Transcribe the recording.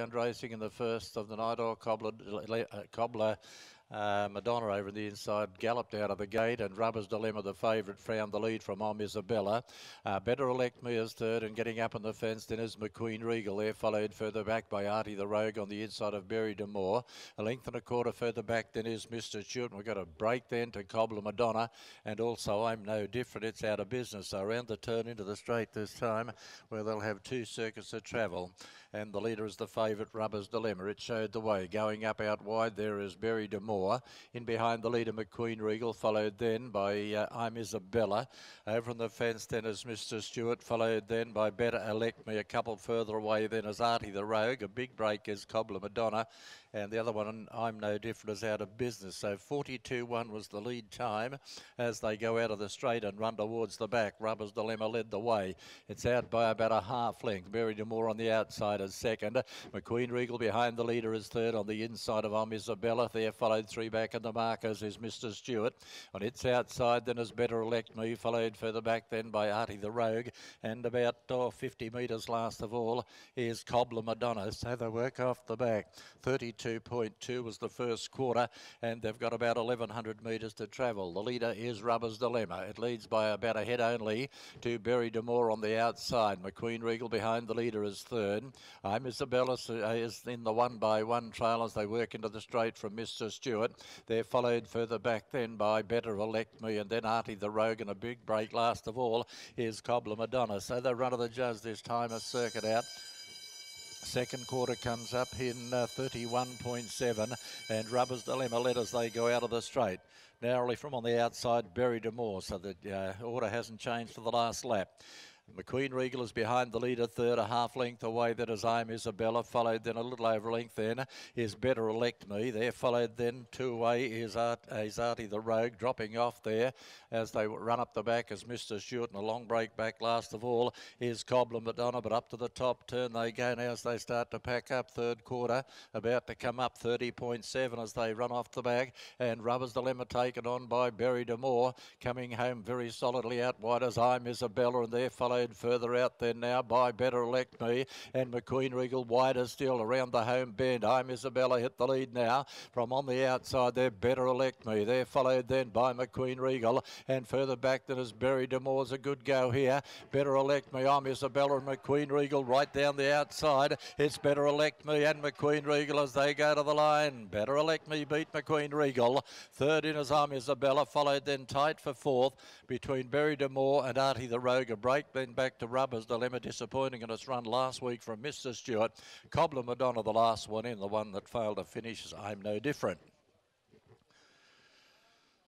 And racing in the first of the night, or Cobbler, uh, Cobbler uh, Madonna over the inside galloped out of the gate, and Rubber's Dilemma, the favourite, found the lead from I'm Isabella. Uh, Better Elect Me as third, and getting up on the fence then is McQueen Regal. There followed further back by Artie the Rogue on the inside of Berry Demore. A length and a quarter further back then is Mr. Stewart. We've got a break then to Cobbler Madonna, and also I'm no different. It's out of business. So around the turn into the straight this time, where they'll have two circuits of travel, and the leader is the favourite Rubber's Dilemma. It showed the way. Going up out wide there is Berry Demore. In behind the leader, McQueen Regal, followed then by uh, I'm Isabella. Over on the fence then is Mr. Stewart, followed then by Better Elect Me. A couple further away then is Artie the Rogue. A big break is Cobbler Madonna. And the other one, I'm No Different, is out of business. So 42-1 was the lead time as they go out of the straight and run towards the back. Rubber's Dilemma led the way. It's out by about a half length. Berry Demore on the outside as second. McQueen Regal behind the leader is third on the inside of I'm Isabella. There followed three back in the markers is Mr. Stewart. On its outside then is Better Elect Me, followed further back then by Artie the Rogue. And about oh, 50 metres last of all is Cobbler Madonna. So they work off the back. 32.2 was the first quarter and they've got about 1100 metres to travel. The leader is Rubber's Dilemma. It leads by about a head only to Berry Demore on the outside. McQueen Regal behind the leader is third. I'm Isabella is in the one by one trail as they work into the straight from Mr. Stewart. They're followed further back then by Better Elect Me and then Artie the Rogue and a big break last of all is Cobbler Madonna. So the run of the judge this time a circuit out. Second quarter comes up in uh, 31.7 and Rubber's Dilemma led as they go out of the straight. Narrowly from on the outside, Berry Demore, so the uh, order hasn't changed for the last lap. McQueen Regal is behind the leader, third, a half length away. That is I'm Isabella, followed then a little over length. Then is Better Elect Me. There followed then two away is, Art, Artie the Rogue, dropping off there as they run up the back as Mr. Stewart and a long break back. Last of all is Cobbler Madonna, but up to the top turn they go now as they start to pack up. Third quarter about to come up 30.7 as they run off the back. And Rubber's Dilemma taken on by Berry Demore, coming home very solidly out wide as I'm Isabella, and there followed further out there now by Better Elect Me and McQueen Regal wider still around the home bend. I'm Isabella hit the lead now from on the outside there. Better Elect Me. They're followed then by McQueen Regal and further back than is Berry Demore's a good go here. Better Elect Me. I'm Isabella and McQueen Regal right down the outside. It's Better Elect Me and McQueen Regal as they go to the line. Better Elect Me beat McQueen Regal. Third in is I'm Isabella, followed then tight for fourth between Berry Demore and Artie the Rogue. A break then back to Rubbers Dilemma, disappointing in its run last week from Mr. Stewart. Cobbler Madonna, the last one in, the one that failed to finish. I'm no different.